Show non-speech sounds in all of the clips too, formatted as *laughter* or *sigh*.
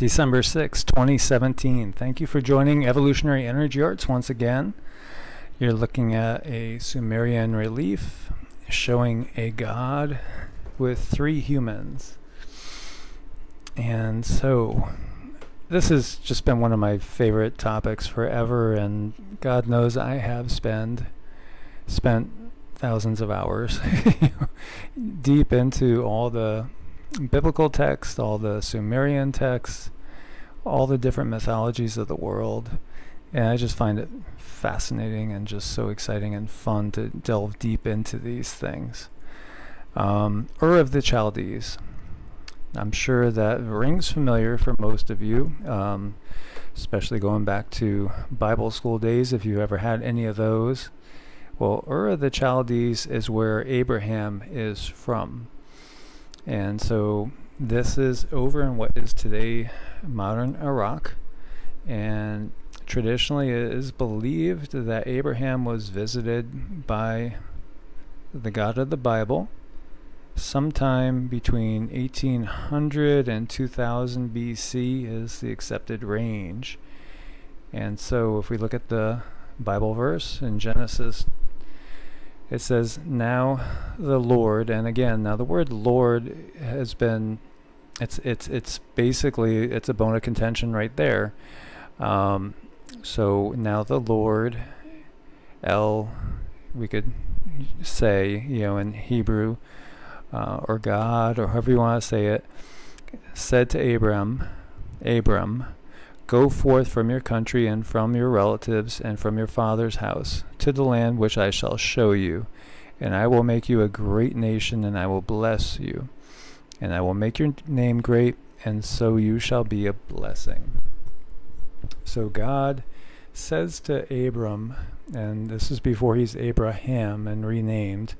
December 6, 2017. Thank you for joining Evolutionary Energy Arts once again. You're looking at a Sumerian relief showing a god with three humans. And so, this has just been one of my favorite topics forever, and God knows I have spent spent thousands of hours *laughs* deep into all the biblical text, all the Sumerian texts, all the different mythologies of the world. And I just find it fascinating and just so exciting and fun to delve deep into these things. Um, Ur of the Chaldees. I'm sure that rings familiar for most of you, um, especially going back to Bible school days if you ever had any of those. Well, Ur of the Chaldees is where Abraham is from. And so this is over in what is today modern Iraq. And traditionally it is believed that Abraham was visited by the God of the Bible sometime between 1800 and 2000 BC is the accepted range. And so if we look at the Bible verse in Genesis it says, Now the Lord, and again, now the word Lord has been, it's, it's, it's basically, it's a bone of contention right there. Um, so now the Lord, El, we could say, you know, in Hebrew, uh, or God, or however you want to say it, said to Abram, Abram, Go forth from your country and from your relatives and from your father's house to the land which I shall show you. And I will make you a great nation, and I will bless you. And I will make your name great, and so you shall be a blessing. So God says to Abram, and this is before he's Abraham and renamed,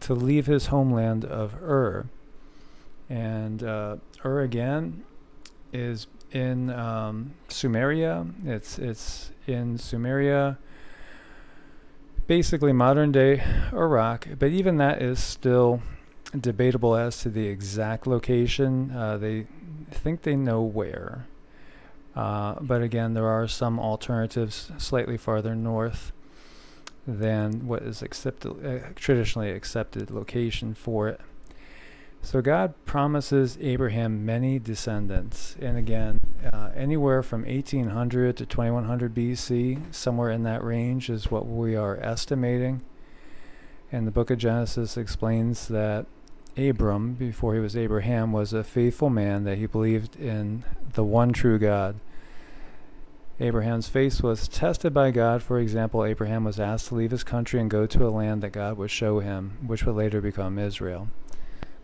to leave his homeland of Ur. And uh, Ur again is in um, Sumeria. It's it's in Sumeria, basically modern day Iraq. But even that is still debatable as to the exact location. Uh, they think they know where. Uh, but again, there are some alternatives slightly farther north than what is accepted, uh, traditionally accepted location for it. So God promises Abraham many descendants. And again, uh, anywhere from 1800 to 2100 BC, somewhere in that range is what we are estimating. And the book of Genesis explains that Abram, before he was Abraham, was a faithful man, that he believed in the one true God. Abraham's faith was tested by God. For example, Abraham was asked to leave his country and go to a land that God would show him, which would later become Israel.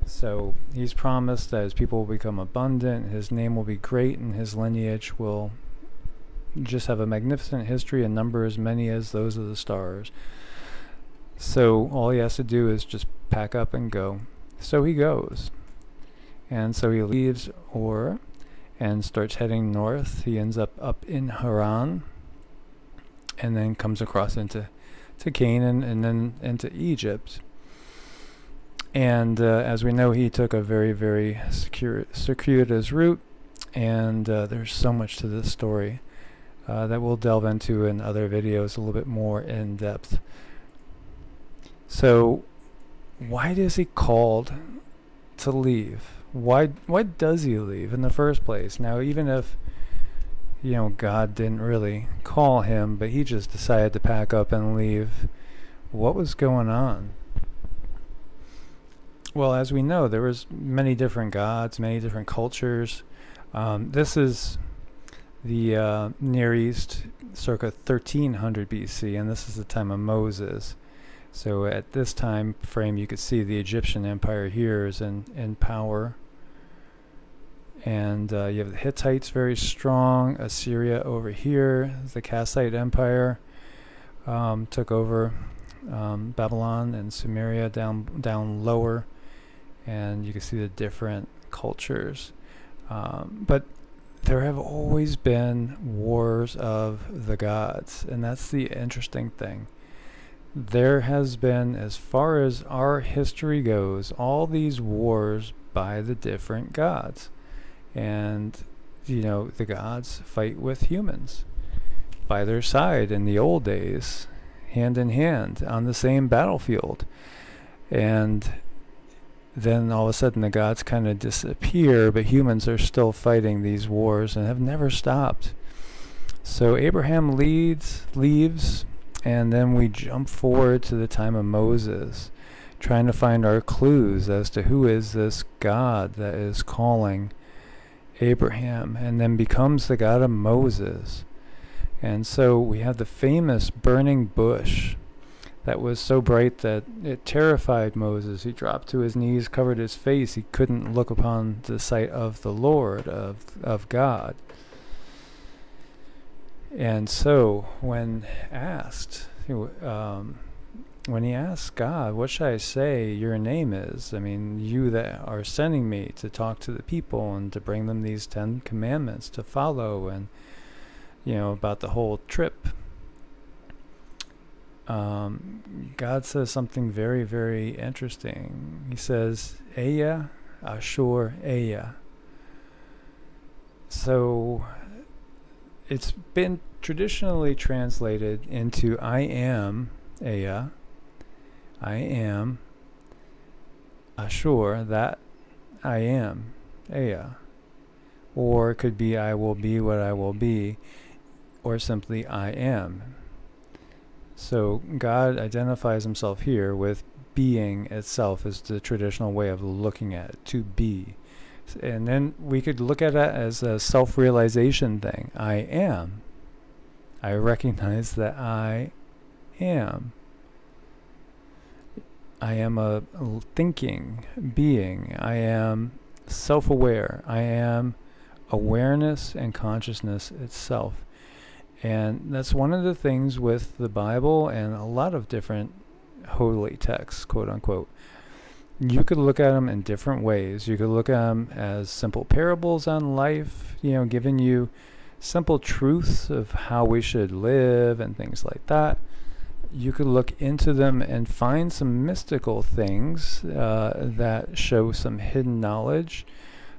So he's promised that his people will become abundant, his name will be great, and his lineage will just have a magnificent history and number as many as those of the stars. So all he has to do is just pack up and go. So he goes. And so he leaves Ur and starts heading north. He ends up up in Haran and then comes across into to Canaan and then into Egypt. And uh, as we know, he took a very, very secure, circuitous route, and uh, there's so much to this story uh, that we'll delve into in other videos a little bit more in depth. So, why is he called to leave? Why, why does he leave in the first place? Now, even if you know God didn't really call him, but he just decided to pack up and leave, what was going on? Well, as we know, there was many different gods, many different cultures. Um, this is the uh, Near East, circa 1300 BC, and this is the time of Moses. So at this time frame, you could see the Egyptian Empire here is in, in power. And uh, you have the Hittites very strong, Assyria over here, the Kassite Empire um, took over um, Babylon and Sumeria down down lower and you can see the different cultures. Um, but there have always been wars of the gods, and that's the interesting thing. There has been, as far as our history goes, all these wars by the different gods. And you know, the gods fight with humans by their side in the old days, hand in hand on the same battlefield. And then all of a sudden the gods kind of disappear, but humans are still fighting these wars and have never stopped. So Abraham leads, leaves, and then we jump forward to the time of Moses, trying to find our clues as to who is this God that is calling Abraham and then becomes the God of Moses. And so we have the famous burning bush that was so bright that it terrified Moses. He dropped to his knees, covered his face. He couldn't look upon the sight of the Lord, of, of God. And so, when asked, um, when he asked God, What should I say your name is? I mean, you that are sending me to talk to the people and to bring them these Ten Commandments to follow, and, you know, about the whole trip um, God says something very, very interesting. He says, Ehyeh, Ashur, Ehyeh. So it's been traditionally translated into I am, Ehyeh, I am, Ashur, that I am, Ehyeh. Or it could be I will be what I will be, or simply I am. So God identifies himself here with being itself is the traditional way of looking at it, to be. And then we could look at it as a self-realization thing. I am. I recognize that I am. I am a thinking being. I am self-aware. I am awareness and consciousness itself. And that's one of the things with the Bible and a lot of different holy texts, quote unquote. You could look at them in different ways. You could look at them as simple parables on life, you know, giving you simple truths of how we should live and things like that. You could look into them and find some mystical things uh, that show some hidden knowledge.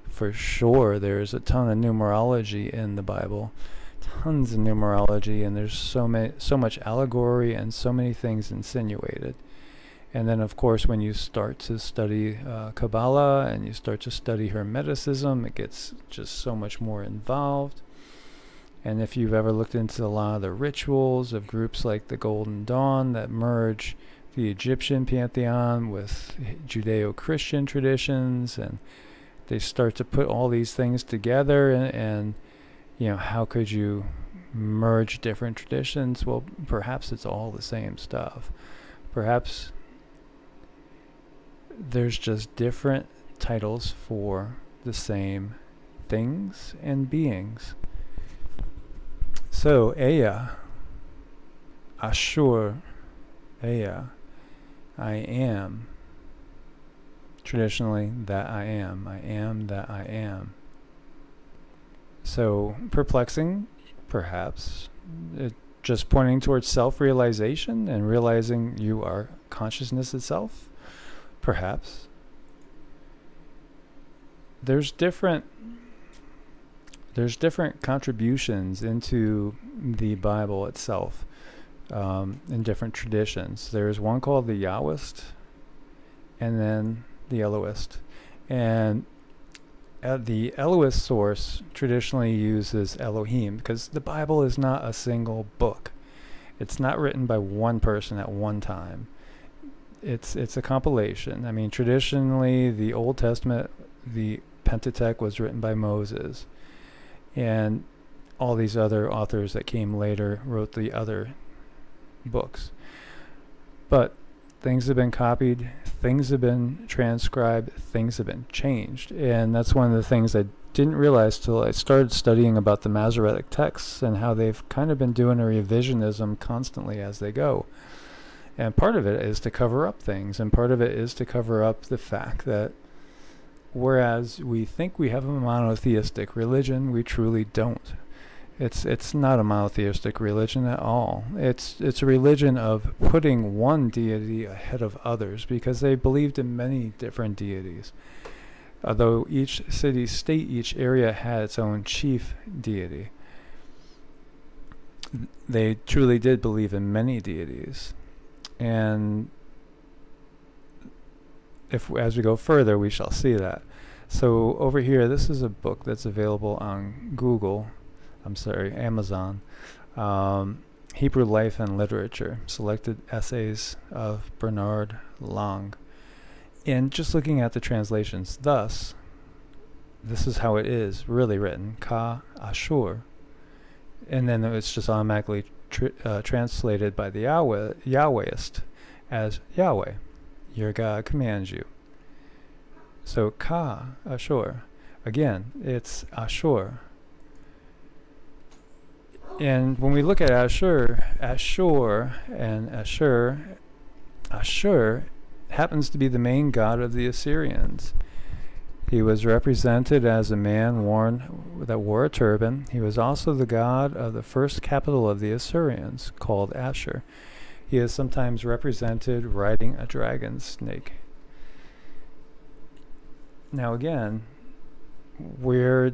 For sure, there's a ton of numerology in the Bible tons of numerology and there's so many so much allegory and so many things insinuated. And then of course when you start to study uh, Kabbalah and you start to study Hermeticism it gets just so much more involved. And if you've ever looked into a lot of the rituals of groups like the Golden Dawn that merge the Egyptian pantheon with Judeo-Christian traditions and they start to put all these things together and, and you know, how could you merge different traditions? Well, perhaps it's all the same stuff. Perhaps there's just different titles for the same things and beings. So, Ehyeh, Ashur, Ehyeh, I am. Traditionally, that I am. I am that I am. So perplexing, perhaps. It just pointing towards self-realization and realizing you are consciousness itself, perhaps. There's different there's different contributions into the Bible itself um, in different traditions. There's one called the Yahwist and then the Elohist. And uh, the Elohist source traditionally uses Elohim because the Bible is not a single book. It's not written by one person at one time. It's it's a compilation. I mean, traditionally, the Old Testament, the Pentateuch, was written by Moses, and all these other authors that came later wrote the other books. But things have been copied, things have been transcribed, things have been changed. And that's one of the things I didn't realize till I started studying about the Masoretic texts and how they've kind of been doing a revisionism constantly as they go. And part of it is to cover up things, and part of it is to cover up the fact that whereas we think we have a monotheistic religion, we truly don't. It's it's not a monotheistic religion at all. It's it's a religion of putting one deity ahead of others because they believed in many different deities. Although each city state, each area had its own chief deity, they truly did believe in many deities. And if as we go further, we shall see that. So over here, this is a book that's available on Google. I'm sorry, Amazon. Um, Hebrew Life and Literature, selected essays of Bernhard Lang. And just looking at the translations, thus, this is how it is really written, Ka Ashur. And then it's just automatically tr uh, translated by the Yahweh, Yahwehist as Yahweh, your God commands you. So Ka Ashur, again, it's Ashur, and when we look at Ashur, Ashur and Ashur, Ashur happens to be the main god of the Assyrians. He was represented as a man worn that wore a turban. He was also the god of the first capital of the Assyrians, called Ashur. He is sometimes represented riding a dragon snake. Now again, where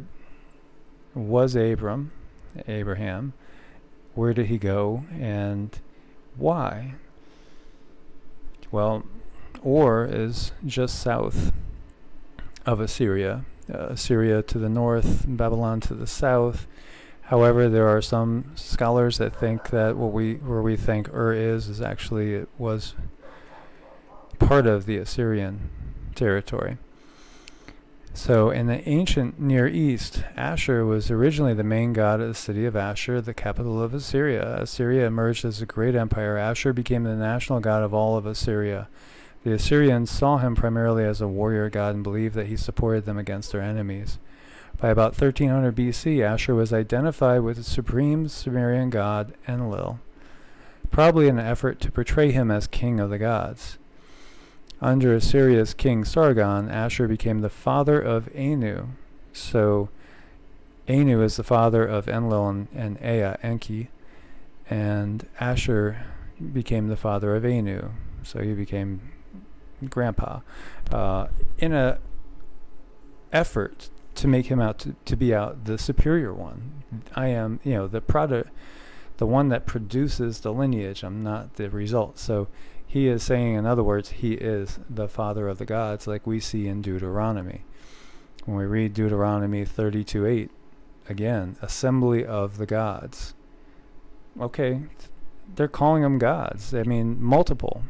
was Abram? Abraham. Where did he go and why? Well, Ur is just south of Assyria. Uh, Assyria to the north, Babylon to the south. However, there are some scholars that think that what we where we think Ur is is actually it was part of the Assyrian territory. So in the ancient Near East, Ashur was originally the main god of the city of Ashur, the capital of Assyria. Assyria emerged as a great empire. Ashur became the national god of all of Assyria. The Assyrians saw him primarily as a warrior god and believed that he supported them against their enemies. By about 1300 BC, Ashur was identified with the supreme Sumerian god Enlil, probably in an effort to portray him as king of the gods. Under Assyria's king Sargon, Ashur became the father of Anu. So Anu is the father of Enlil and, and Ea, Enki, and Ashur became the father of Anu. So he became grandpa. Uh, in a effort to make him out to, to be out the superior one. I am, you know, the product, the one that produces the lineage. I'm not the result. So he is saying, in other words, he is the father of the gods, like we see in Deuteronomy. When we read Deuteronomy 32 8, again, assembly of the gods. Okay, they're calling them gods. I mean, multiple.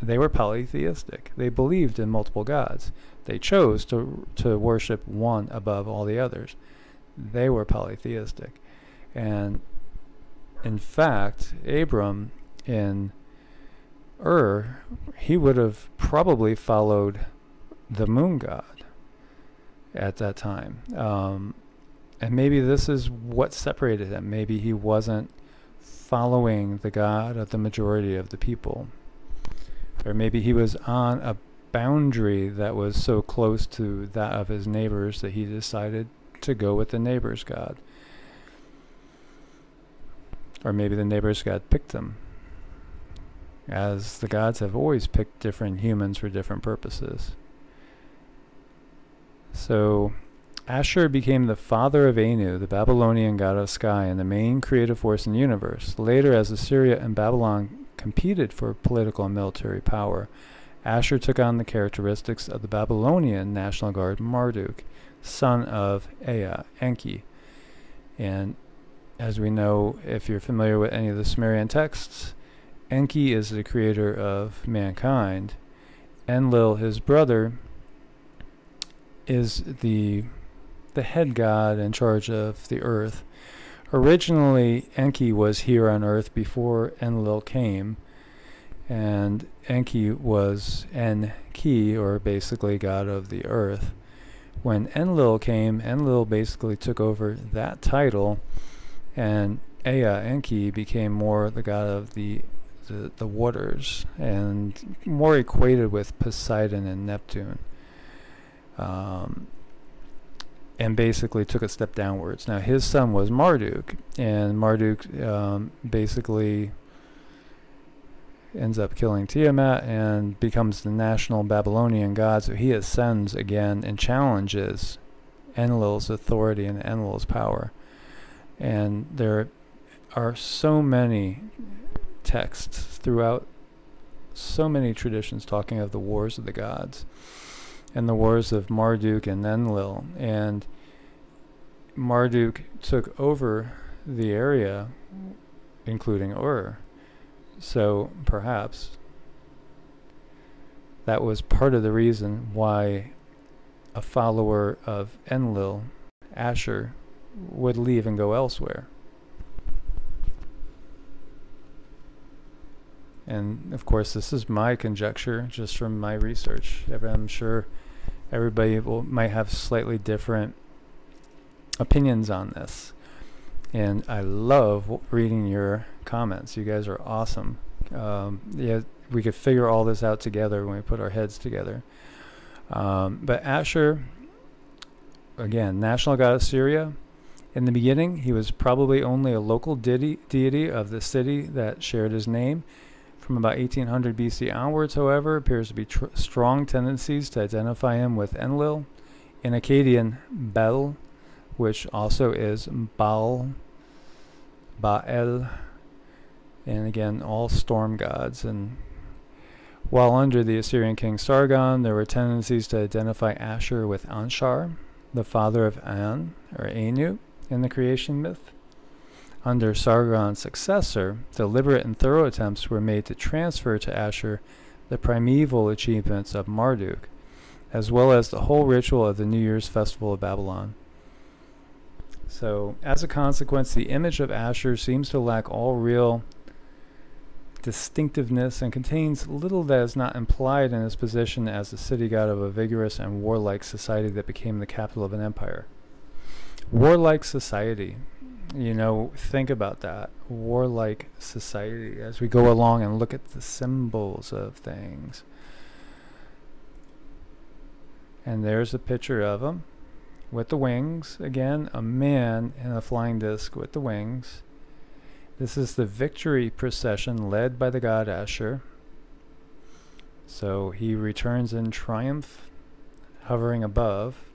They were polytheistic. They believed in multiple gods. They chose to, to worship one above all the others. They were polytheistic. And in fact, Abram in Ur, he would have probably followed the moon god at that time. Um, and maybe this is what separated him. Maybe he wasn't following the God of the majority of the people. Or maybe he was on a boundary that was so close to that of his neighbors that he decided to go with the neighbor's God. Or maybe the neighbor's God picked him as the gods have always picked different humans for different purposes. So, Ashur became the father of Anu, the Babylonian god of sky and the main creative force in the universe. Later, as Assyria and Babylon competed for political and military power, Ashur took on the characteristics of the Babylonian national guard Marduk, son of Ea, Enki. And as we know, if you're familiar with any of the Sumerian texts, Enki is the creator of mankind. Enlil, his brother, is the the head god in charge of the earth. Originally, Enki was here on earth before Enlil came, and Enki was Enki, or basically god of the earth. When Enlil came, Enlil basically took over that title, and Ea, Enki, became more the god of the the, the waters and more equated with Poseidon and Neptune. Um, and basically took a step downwards. Now his son was Marduk, and Marduk um, basically ends up killing Tiamat and becomes the national Babylonian god. So he ascends again and challenges Enlil's authority and Enlil's power. And there are so many texts throughout so many traditions talking of the wars of the gods and the wars of Marduk and Enlil. And Marduk took over the area, including Ur. So perhaps that was part of the reason why a follower of Enlil, Ashur, would leave and go elsewhere. And of course, this is my conjecture just from my research. I'm sure everybody will, might have slightly different opinions on this. And I love reading your comments. You guys are awesome. Um, yeah, we could figure all this out together when we put our heads together. Um, but Ashur, again, national god of Syria. In the beginning, he was probably only a local deity, deity of the city that shared his name. From about 1800 BC onwards, however, appears to be strong tendencies to identify him with Enlil, in Akkadian Bel, which also is Baal, Baal, and again, all storm gods. And while under the Assyrian king Sargon, there were tendencies to identify Ashur with Anshar, the father of An, or Anu, in the creation myth. Under Sargon's successor, deliberate and thorough attempts were made to transfer to Ashur the primeval achievements of Marduk, as well as the whole ritual of the New Year's festival of Babylon. So, as a consequence, the image of Ashur seems to lack all real distinctiveness and contains little that is not implied in his position as the city god of a vigorous and warlike society that became the capital of an empire. Warlike society you know, think about that warlike society as we go along and look at the symbols of things. And there's a picture of him with the wings. Again, a man in a flying disc with the wings. This is the victory procession led by the god Asher. So he returns in triumph, hovering above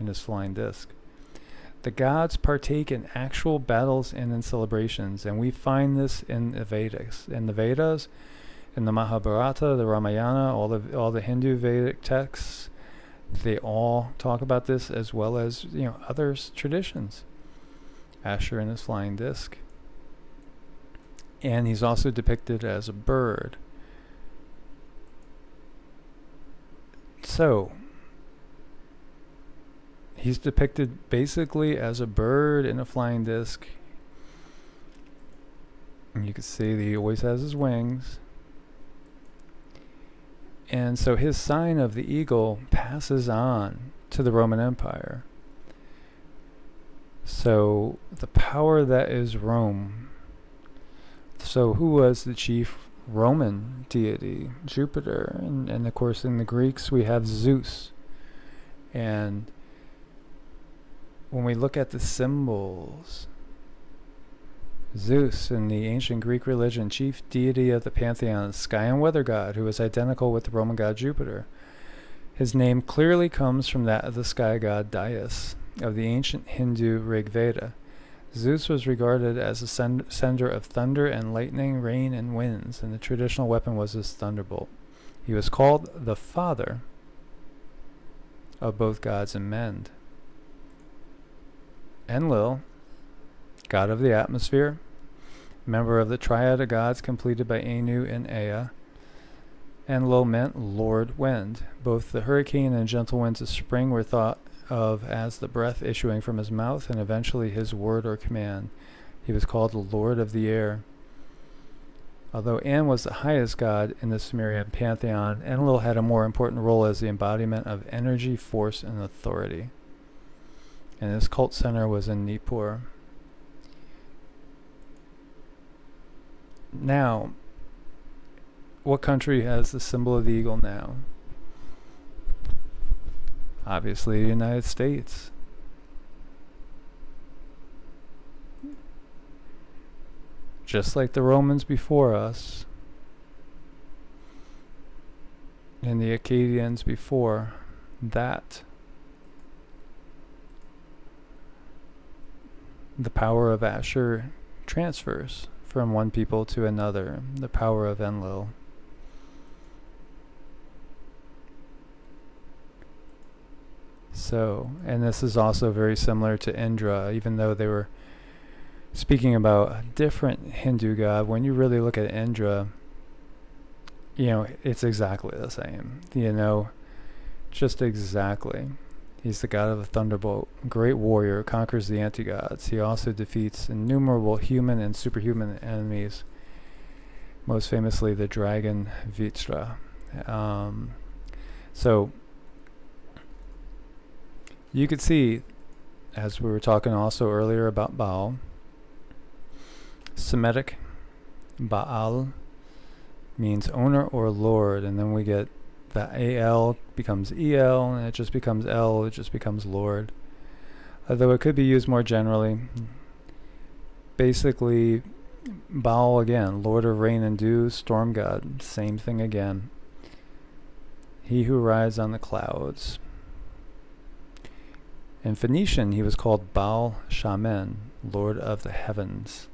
in his flying disc. The gods partake in actual battles and in celebrations, and we find this in the Vedas. In the Vedas, in the Mahabharata, the Ramayana, all the all the Hindu Vedic texts, they all talk about this as well as you know other traditions. Asher in his flying disc, and he's also depicted as a bird. So he's depicted basically as a bird in a flying disc. And you can see that he always has his wings. And so his sign of the eagle passes on to the Roman Empire. So the power that is Rome. So who was the chief Roman deity? Jupiter. And, and of course in the Greeks we have Zeus. And when we look at the symbols, Zeus in the ancient Greek religion, chief deity of the pantheon, sky and weather god, who is identical with the Roman god Jupiter. His name clearly comes from that of the sky god Dyaus of the ancient Hindu Rig Veda. Zeus was regarded as a send sender of thunder and lightning, rain, and winds, and the traditional weapon was his thunderbolt. He was called the father of both gods and men. Enlil, god of the atmosphere, member of the triad of gods completed by Anu and Ea. Enlil meant Lord Wind. Both the hurricane and gentle winds of spring were thought of as the breath issuing from his mouth and eventually his word or command. He was called the Lord of the Air. Although An was the highest god in the Sumerian pantheon, Enlil had a more important role as the embodiment of energy, force, and authority and this cult center was in Nippur. Now, what country has the symbol of the eagle now? Obviously, the United States. Just like the Romans before us, and the Akkadians before that. The power of Ashur transfers from one people to another, the power of Enlil. So, and this is also very similar to Indra, even though they were speaking about a different Hindu god. When you really look at Indra, you know, it's exactly the same. You know, just exactly. He's the god of the thunderbolt, great warrior, conquers the anti-gods. He also defeats innumerable human and superhuman enemies, most famously the dragon Vritra. Um, so, you could see, as we were talking also earlier about Baal, Semitic Baal means owner or lord, and then we get the AL becomes EL, and it just becomes L, it just becomes Lord. Although it could be used more generally. Basically, Baal again, Lord of Rain and Dew, Storm God, same thing again. He who rides on the clouds. In Phoenician, he was called Baal Shaman, Lord of the Heavens.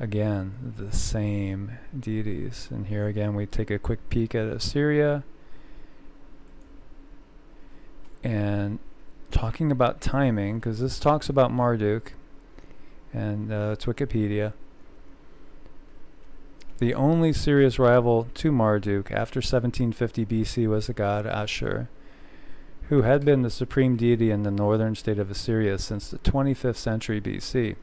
Again, the same deities. And here again, we take a quick peek at Assyria. And talking about timing, because this talks about Marduk, and uh, it's Wikipedia. The only serious rival to Marduk after 1750 BC was the god Ashur, who had been the supreme deity in the northern state of Assyria since the 25th century BC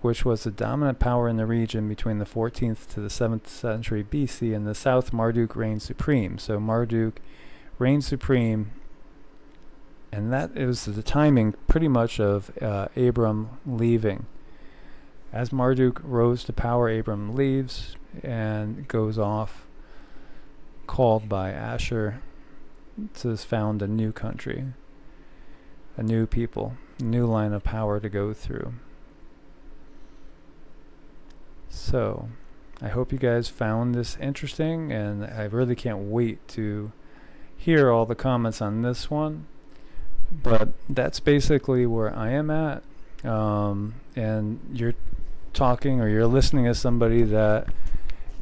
which was the dominant power in the region between the 14th to the 7th century BC. In the south, Marduk reigned supreme. So Marduk reigned supreme, and that is the timing pretty much of uh, Abram leaving. As Marduk rose to power, Abram leaves and goes off, called by Asher to found a new country, a new people, a new line of power to go through. So, I hope you guys found this interesting, and I really can't wait to hear all the comments on this one. But that's basically where I am at. Um, and you're talking or you're listening to somebody that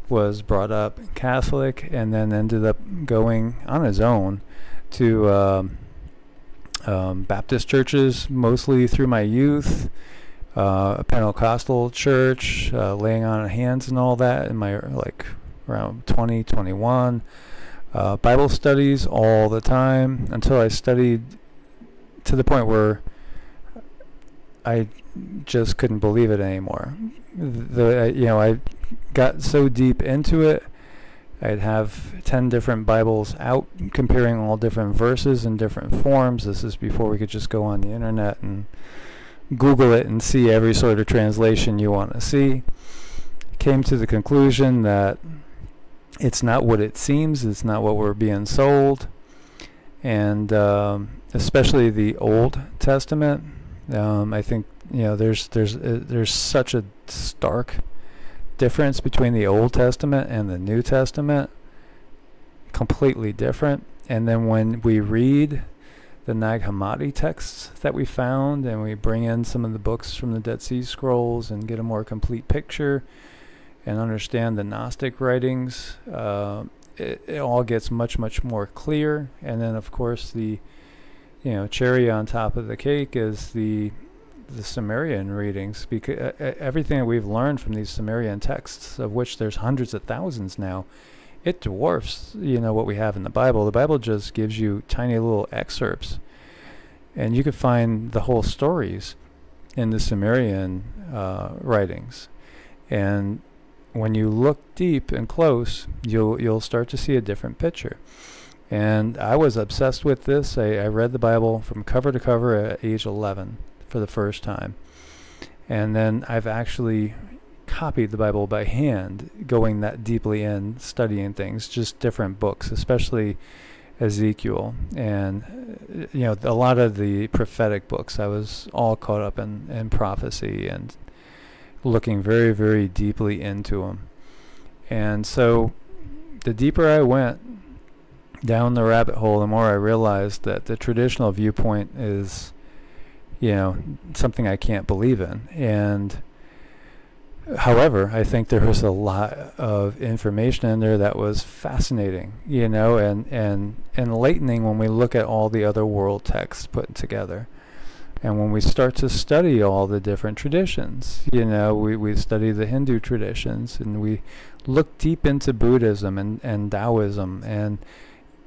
was brought up Catholic and then ended up going on his own to um, um, Baptist churches, mostly through my youth uh, a Pentecostal church, uh, laying on hands and all that in my like around 20, 21. Uh, Bible studies all the time until I studied to the point where I just couldn't believe it anymore. The you know I got so deep into it. I'd have 10 different Bibles out comparing all different verses in different forms. This is before we could just go on the internet and Google it and see every sort of translation you want to see. Came to the conclusion that it's not what it seems, it's not what we're being sold. And um, especially the Old Testament, um, I think you know there's there's uh, there's such a stark difference between the Old Testament and the New Testament, completely different. And then when we read the Nag Hammadi texts that we found, and we bring in some of the books from the Dead Sea Scrolls and get a more complete picture and understand the Gnostic writings. Uh, it, it, all gets much, much more clear. And then, of course, the you know cherry on top of the cake is the the Sumerian readings because uh, everything that we've learned from these Sumerian texts, of which there's hundreds of thousands now, it dwarfs you know what we have in the Bible. The Bible just gives you tiny little excerpts, and you could find the whole stories in the Sumerian uh, writings. And when you look deep and close, you'll you'll start to see a different picture. And I was obsessed with this. I, I read the Bible from cover to cover at age 11 for the first time. And then I've actually copied the Bible by hand, going that deeply in, studying things, just different books, especially Ezekiel and you know a lot of the prophetic books. I was all caught up in in prophecy and looking very very deeply into them. And so the deeper I went down the rabbit hole, the more I realized that the traditional viewpoint is, you know, something I can't believe in. And however, I think there was a lot of information in there that was fascinating, you know, and, and enlightening when we look at all the other world texts put together. And when we start to study all the different traditions, you know, we, we study the Hindu traditions and we look deep into Buddhism and, and Taoism and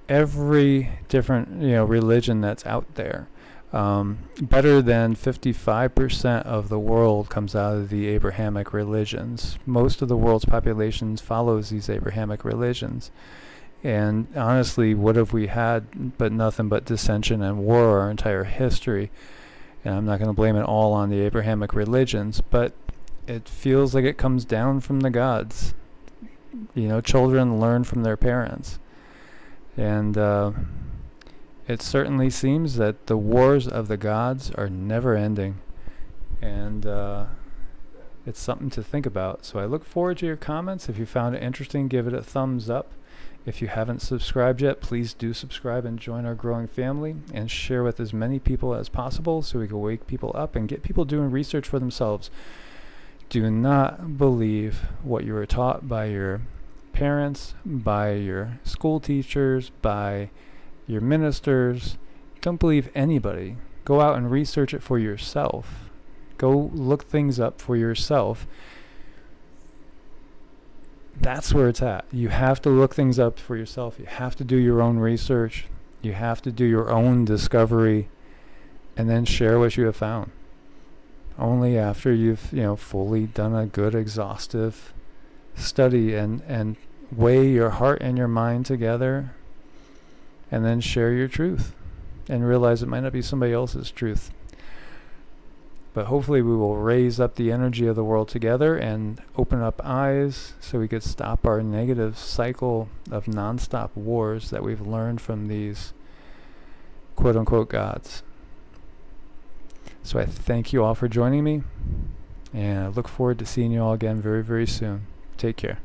every different, you know, religion that's out there. Um, better than 55% of the world comes out of the Abrahamic religions. Most of the world's populations follows these Abrahamic religions. And honestly, what have we had but nothing but dissension and war our entire history? And I'm not going to blame it all on the Abrahamic religions, but it feels like it comes down from the gods. You know, children learn from their parents. And uh, it certainly seems that the wars of the gods are never ending. And uh, it's something to think about. So I look forward to your comments. If you found it interesting, give it a thumbs up. If you haven't subscribed yet, please do subscribe and join our growing family and share with as many people as possible so we can wake people up and get people doing research for themselves. Do not believe what you were taught by your parents, by your school teachers, by your ministers. Don't believe anybody. Go out and research it for yourself. Go look things up for yourself that's where it's at. You have to look things up for yourself. You have to do your own research. You have to do your own discovery and then share what you have found. Only after you've, you know, fully done a good exhaustive study and and weigh your heart and your mind together and then share your truth and realize it might not be somebody else's truth. But hopefully, we will raise up the energy of the world together and open up eyes so we could stop our negative cycle of nonstop wars that we've learned from these quote unquote gods. So I thank you all for joining me, and I look forward to seeing you all again very, very soon. Take care.